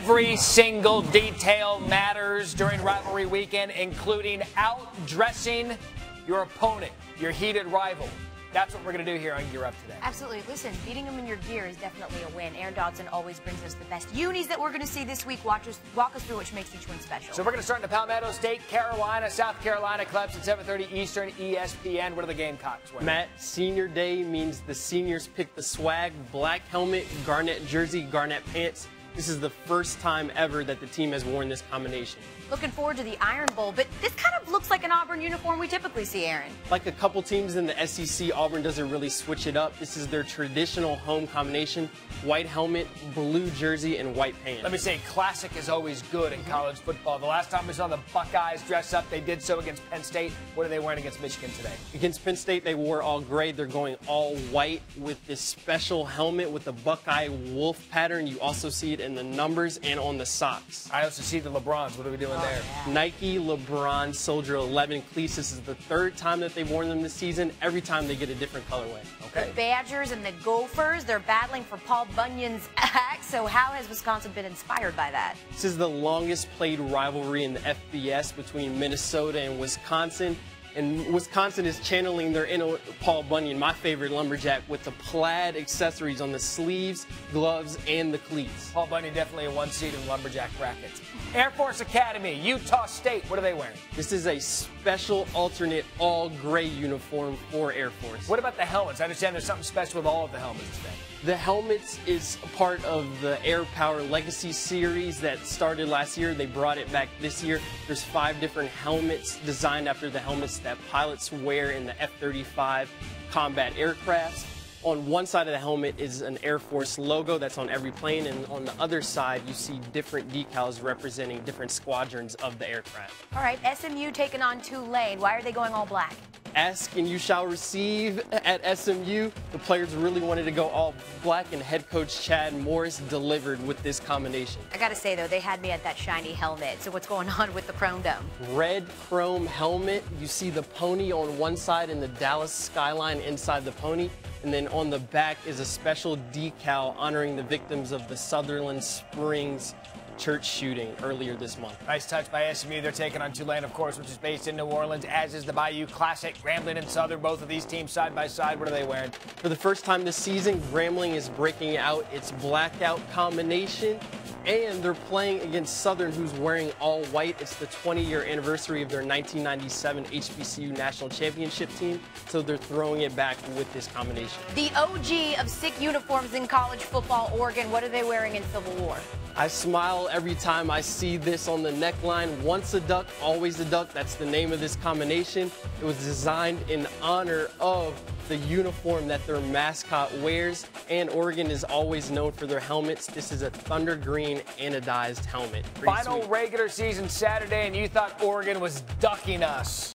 Every single detail matters during rivalry weekend, including outdressing your opponent, your heated rival. That's what we're going to do here on Gear Up today. Absolutely. Listen, beating them in your gear is definitely a win. Aaron Dodson always brings us the best unis that we're going to see this week. Watch us, walk us through which makes each one special. So we're going to start in the Palmetto State, Carolina, South Carolina Clemson, 7:30 Eastern, ESPN. What are the Gamecocks? Winning? Matt, senior day means the seniors pick the swag, black helmet, garnet jersey, garnet pants. This is the first time ever that the team has worn this combination. Looking forward to the Iron Bowl, but this kind of looks like an Auburn uniform we typically see, Aaron. Like a couple teams in the SEC, Auburn doesn't really switch it up. This is their traditional home combination white helmet, blue jersey, and white pants. Let me say, classic is always good in college football. The last time we saw the Buckeyes dress up, they did so against Penn State. What are they wearing against Michigan today? Against Penn State, they wore all gray. They're going all white with this special helmet with the Buckeye wolf pattern. You also see it in the numbers and on the socks. I also see the LeBrons. What are we doing oh, there? Yeah. Nike LeBron Soldier 11 cleats. This is the third time that they've worn them this season. Every time they get a different colorway. Okay. The Badgers and the Gophers, they're battling for Paul Bunyan's axe. So how has Wisconsin been inspired by that? This is the longest played rivalry in the FBS between Minnesota and Wisconsin. And Wisconsin is channeling their inner Paul Bunyan, my favorite lumberjack, with the plaid accessories on the sleeves, gloves, and the cleats. Paul Bunyan definitely a one seed in lumberjack brackets. Air Force Academy, Utah State, what are they wearing? This is a special alternate all gray uniform for Air Force. What about the helmets? I understand there's something special with all of the helmets today. The helmets is part of the Air Power Legacy series that started last year. They brought it back this year. There's five different helmets designed after the helmets that pilots wear in the F-35 combat aircrafts. On one side of the helmet is an Air Force logo that's on every plane, and on the other side, you see different decals representing different squadrons of the aircraft. All right, SMU taking on Tulane. Why are they going all black? Ask and you shall receive at SMU. The players really wanted to go all black, and head coach Chad Morris delivered with this combination. I gotta say, though, they had me at that shiny helmet. So, what's going on with the chrome dome? Red chrome helmet. You see the pony on one side and the Dallas skyline inside the pony. And then on the back is a special decal honoring the victims of the Sutherland Springs church shooting earlier this month. Nice touch by SMU. They're taking on Tulane, of course, which is based in New Orleans, as is the Bayou Classic. Grambling and Southern, both of these teams side by side. What are they wearing? For the first time this season, Grambling is breaking out its blackout combination and they're playing against Southern, who's wearing all white. It's the 20-year anniversary of their 1997 HBCU national championship team, so they're throwing it back with this combination. The OG of sick uniforms in college football, Oregon. What are they wearing in Civil War? I smile every time I see this on the neckline. Once a duck, always a duck. That's the name of this combination. It was designed in honor of the uniform that their mascot wears. And Oregon is always known for their helmets. This is a thunder green anodized helmet. Pretty Final sweet. regular season Saturday, and you thought Oregon was ducking us.